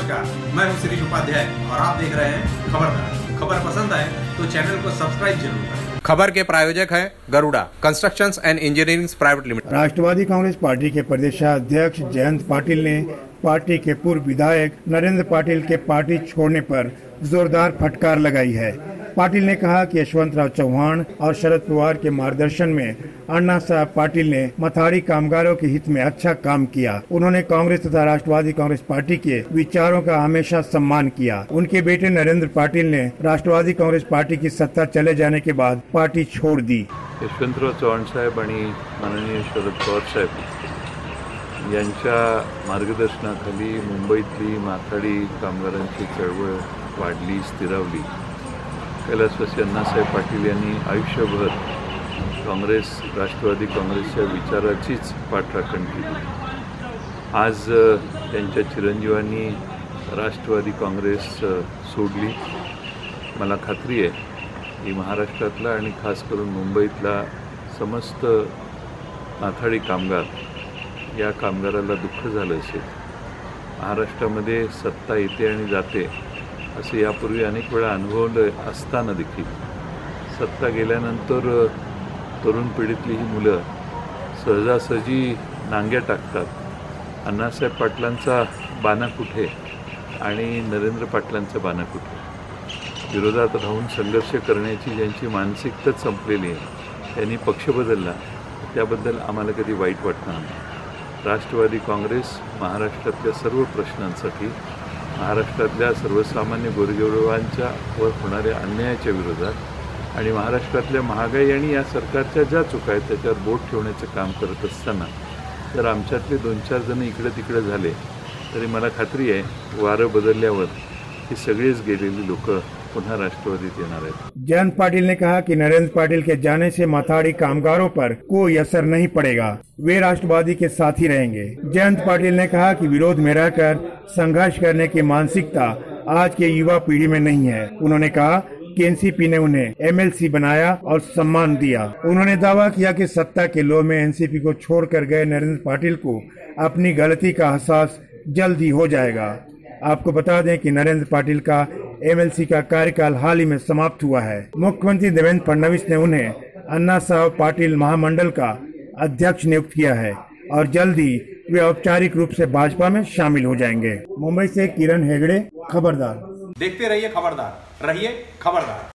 नमस्कार मैं हूँ शिरीष उपाध्याय और आप देख रहे हैं खबरदार खबर पसंद आए तो चैनल को सब्सक्राइब ज़रूर करें। खबर के प्रायोजक है Garuda constructions and engineering private limited Rashtrawadi Congress party के प्रदेशाध्यक्ष जयंत पाटिल ने पार्टी के पूर्व विधायक नरेंद्र पाटिल के पार्टी छोड़ने पर जोरदार फटकार लगाई है। पाटिल ने कहा कि यशवंतराव चौहान और शरद पवार के मार्गदर्शन में अन्ना साहब पाटिल ने मथारी कामगारों के हित में अच्छा काम किया। उन्होंने कांग्रेस तथा राष्ट्रवादी कांग्रेस पार्टी के विचारों का हमेशा सम्मान किया। उनके बेटे नरेंद्र पाटिल ने राष्ट्रवादी कांग्रेस पार्टी की सत्ता चले जाने के बाद पार्टी छोड़ दी। यशवंतराव चव्हाण साहेब आणि माननीय शरद पवार साहेब यांच्या मार्गदर्शनाखाली मुंबईतली माथाडी कामगारांची चळवळ वाढली, स्थिरावली. कैलासवासी अण्णासाहेब पाटील यांनी आयुष्यभर काँग्रेस राष्ट्रवादी काँग्रेसच्या विचाराचीच पाठराखण केली. आज त्यांच्या चिरंजीवांनी राष्ट्रवादी काँग्रेस सोडली. मला खात्री आहे की महाराष्ट्रातला आणि खास करून मुंबईतला समस्त नाथाडी कामगार या कामगाराला दुःख झालं असेल. महाराष्ट्रामध्ये सत्ता येते आणि जाते. असं यापूर्वी अनेक वेळा अनुभवलं असताना देखील. सत्ता गेल्यानंतर तरुण पिढीतली ही मुलं सहजासहजी नांग्या टाकतात. अण्णासाहेब पाटलांचा बाणा कुठे आणि नरेंद्र पाटलांचा बाना कुठे? विरोधात राहून संघर्ष करण्याची ज्यांची मानसिकताच संपलेली आहे त्यांनी पक्ष बदलला. त्याबद्दल आम्हाला कधी वाईट वाटणार नाही. राष्ट्रवादी काँग्रेस महाराष्ट्रातल्या सर्व प्रश्नांसाठी महाराष्ट्रातल्या सर्वसामान्य गोरगरिबांच्या वर होणाऱ्या अन्यायाच्या विरोधात आणि महाराष्ट्रातल्या महागाई आणि या सरकारच्या ज्या चुका आहेत त्याच्यावर बोट ठेवण्याचं काम करत असताना जर आमच्यातले दोन चार जण इकडे तिकडे झाले तरी मला खात्री आहे वारं बदलल्यावर ही सगळीच गेलेली लोक पुन्हा राष्ट्रवादीत येणार आहेत. जयंत पाटिल ने कहा कि नरेंद्र पाटिल के जाने से मथाड़ी कामगारों पर कोई असर नहीं पड़ेगा। वे राष्ट्रवादी के साथ ही रहेंगे। जयंत पाटिल ने कहा कि विरोध में रहकर संघर्ष करने की मानसिकता आज के युवा पीढ़ी में नहीं है। उन्होंने कहा कि एनसीपी ने उन्हें एमएलसी बनाया और सम्मान दिया। उन्होंने दावा किया कि सत्ता के लोभ में एनसीपी को छोड़कर गए नरेंद्र पाटिल को अपनी गलती का एहसास जल्द ही हो जाएगा। आपको बता दें कि नरेंद्र पाटिल का एमएलसी का कार्यकाल हाल ही में समाप्त हुआ है। मुख्यमंत्री देवेंद्र फडणवीस ने उन्हें अन्ना साहब पाटिल महामंडल का अध्यक्ष नियुक्त किया है और जल्द ही वे औपचारिक रूप से भाजपा में शामिल हो जाएँगे। मुंबई से किरण हेगड़े, खबरदार। देखते रहिए खबरदार। रहिए खबरदार।